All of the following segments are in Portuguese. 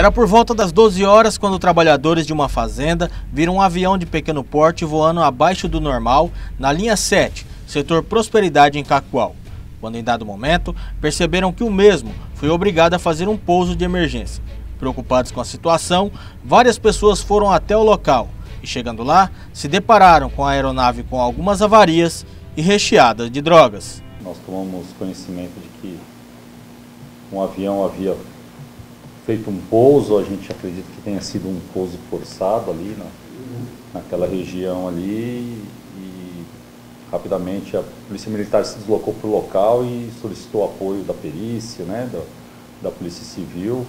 Era por volta das 12 horas quando trabalhadores de uma fazenda viram um avião de pequeno porte voando abaixo do normal na linha 7, setor Prosperidade em Cacoal. Quando em dado momento perceberam que o mesmo foi obrigado a fazer um pouso de emergência. Preocupados com a situação, várias pessoas foram até o local e, chegando lá, se depararam com a aeronave com algumas avarias e recheada de drogas. Nós tomamos conhecimento de que um avião havia feito um pouso, a gente acredita que tenha sido um pouso forçado ali na, naquela região ali e rapidamente a Polícia Militar se deslocou para o local e solicitou apoio da perícia, né, da, da Polícia Civil.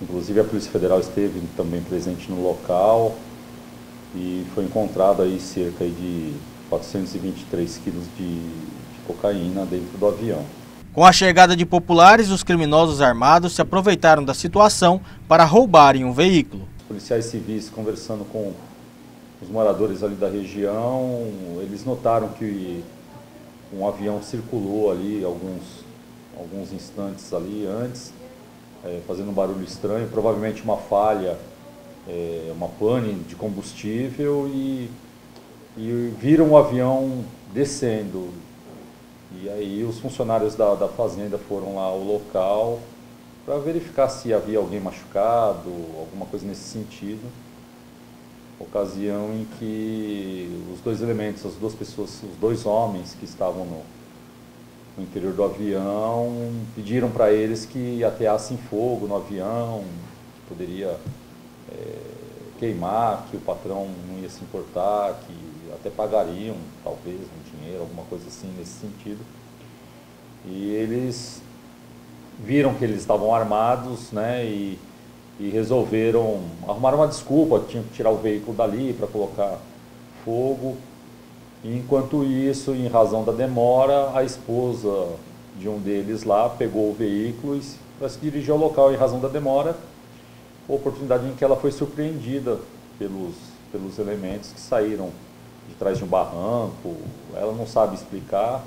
Inclusive a Polícia Federal esteve também presente no local e foi encontrado aí cerca de 423 quilos de, de cocaína dentro do avião. Com a chegada de populares, os criminosos armados se aproveitaram da situação para roubarem um veículo. Policiais civis conversando com os moradores ali da região, eles notaram que um avião circulou ali alguns, alguns instantes ali antes, é, fazendo um barulho estranho, provavelmente uma falha, é, uma pane de combustível e, e viram o avião descendo, e aí os funcionários da, da fazenda foram lá ao local para verificar se havia alguém machucado, alguma coisa nesse sentido. Ocasião em que os dois elementos, as duas pessoas, os dois homens que estavam no, no interior do avião, pediram para eles que ateassem fogo no avião, que poderia é, queimar, que o patrão não ia se importar, que até pagariam, talvez, um dinheiro, alguma coisa assim nesse sentido. E eles viram que eles estavam armados, né, e, e resolveram arrumar uma desculpa, tinham que tirar o veículo dali para colocar fogo. E enquanto isso, em razão da demora, a esposa de um deles lá pegou o veículo para se dirigir ao local em razão da demora, oportunidade em que ela foi surpreendida pelos, pelos elementos que saíram de trás de um barranco, ela não sabe explicar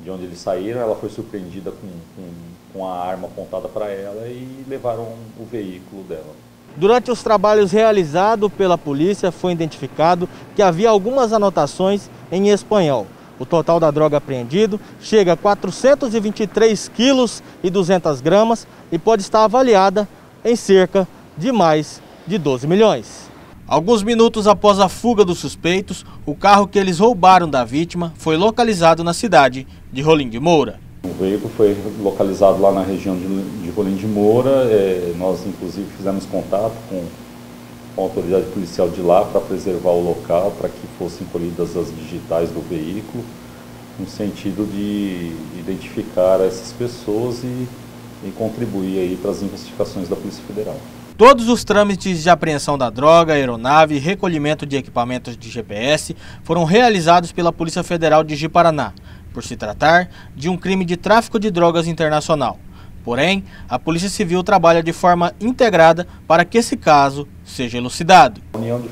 de onde eles saíram, ela foi surpreendida com, com, com a arma apontada para ela e levaram o veículo dela. Durante os trabalhos realizados pela polícia, foi identificado que havia algumas anotações em espanhol. O total da droga apreendido chega a 423 quilos e 200 gramas e pode estar avaliada em cerca de mais de 12 milhões. Alguns minutos após a fuga dos suspeitos, o carro que eles roubaram da vítima foi localizado na cidade de Rolim de Moura. O veículo foi localizado lá na região de, Rolim de Moura. É, nós, inclusive, fizemos contato com, com a autoridade policial de lá para preservar o local, para que fossem colhidas as digitais do veículo, no sentido de identificar essas pessoas e, e contribuir aí para as investigações da Polícia Federal. Todos os trâmites de apreensão da droga, aeronave e recolhimento de equipamentos de GPS foram realizados pela Polícia Federal de Ji-Paraná, por se tratar de um crime de tráfico de drogas internacional. Porém, a Polícia Civil trabalha de forma integrada para que esse caso seja elucidado. A união de,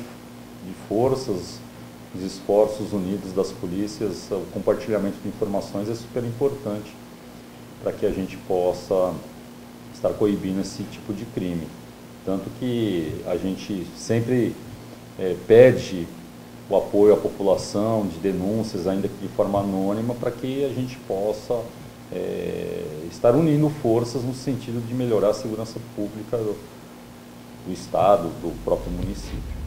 forças, os esforços unidos das polícias, o compartilhamento de informações é super importante para que a gente possa estar coibindo esse tipo de crime. Tanto que a gente sempre é, pede o apoio à população de denúncias, ainda que de forma anônima, para que a gente possa é, estar unindo forças no sentido de melhorar a segurança pública do, do Estado, do próprio município.